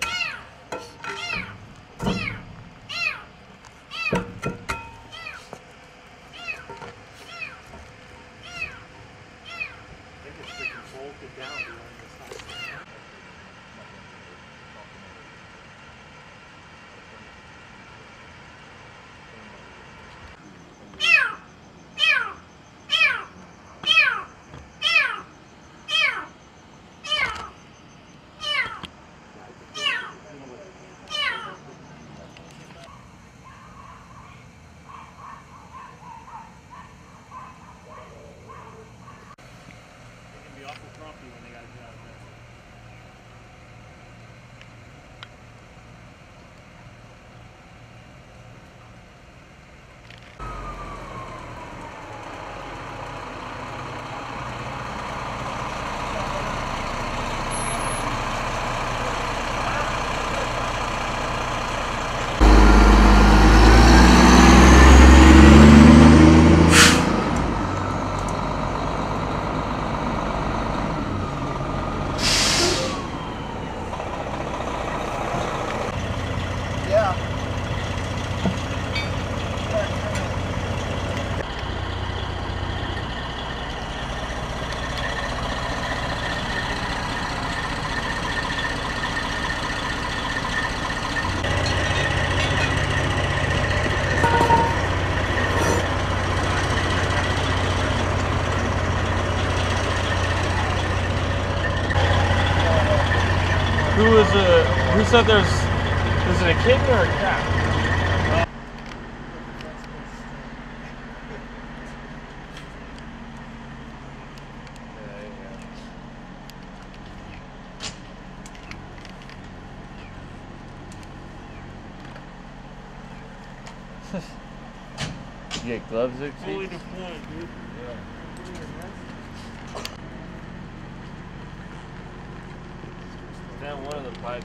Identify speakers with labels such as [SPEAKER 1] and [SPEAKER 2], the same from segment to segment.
[SPEAKER 1] Bye. Who is a who said there's is it a kitten or a cat?
[SPEAKER 2] You get gloves
[SPEAKER 1] Fully deployed, dude. Down one of the pipes.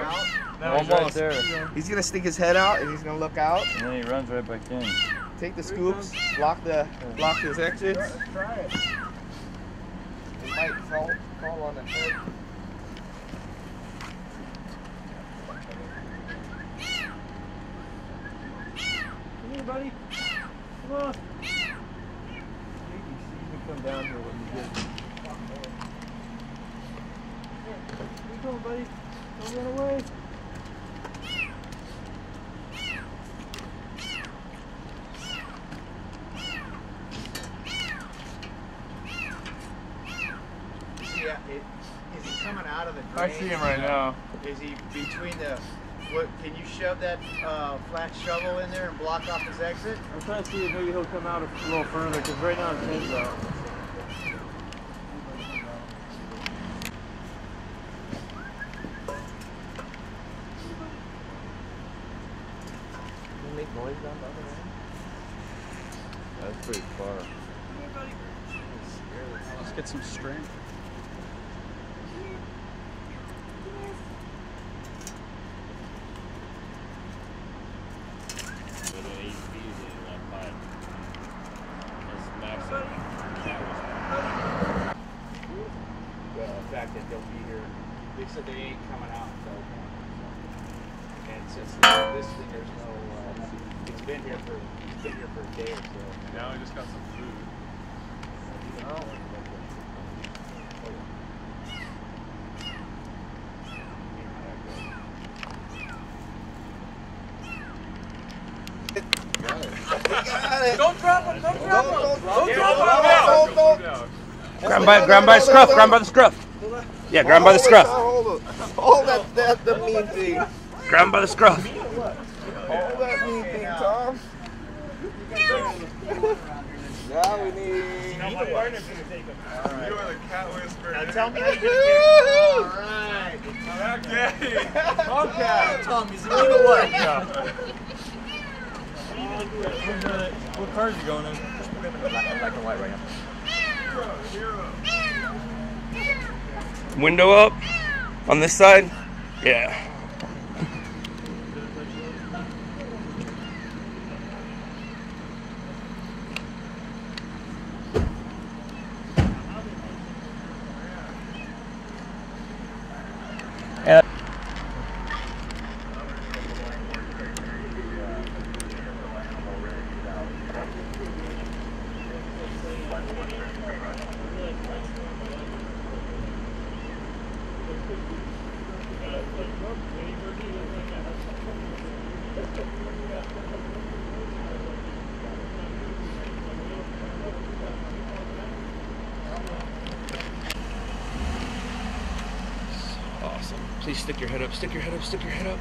[SPEAKER 2] Out car. Almost there.
[SPEAKER 3] He's gonna stick his head out and he's gonna look out.
[SPEAKER 2] And then he runs right back in.
[SPEAKER 3] Take the scoops, block the block his exits. Try it. It might fall fall on the head. Come here, buddy. Come on. Come down here when you get. Where you going, buddy? Don't run away. He, is he coming out of the
[SPEAKER 1] I see him right now.
[SPEAKER 3] Is he between the? What? Can you shove that uh, flat shovel in there and block off his exit?
[SPEAKER 1] I'm trying to see if maybe he'll come out a little further because right now his head's out.
[SPEAKER 3] Can you make noise down the other end?
[SPEAKER 2] That's pretty far.
[SPEAKER 4] Let's get some strength.
[SPEAKER 3] The fact that they'll be here. They said they ain't coming out until. And since this thing, there's no. Uh, it's been here for. It's been here for a day or so.
[SPEAKER 1] Now we just got some food.
[SPEAKER 3] Don't drop him! Don't drop him! Don't
[SPEAKER 1] drop
[SPEAKER 3] him! Don't, don't,
[SPEAKER 5] Grab by, grab by the scruff, grab by the scruff. Yeah, grab by the scruff.
[SPEAKER 3] Hold, hold, hold that, that, the mean thing.
[SPEAKER 5] Grab him by the scruff.
[SPEAKER 3] Hold that mean thing, Tom. now we need.
[SPEAKER 1] You are the cat whisperer.
[SPEAKER 3] Now tell me how you're gonna get Alright.
[SPEAKER 1] Okay.
[SPEAKER 3] Okay. Tom, is it mean or what?
[SPEAKER 1] What car is he going in?
[SPEAKER 3] Black and white right now.
[SPEAKER 5] Window up on this side? Yeah. Thank you. Awesome. Please stick your head up. Stick your head up. Stick your head up.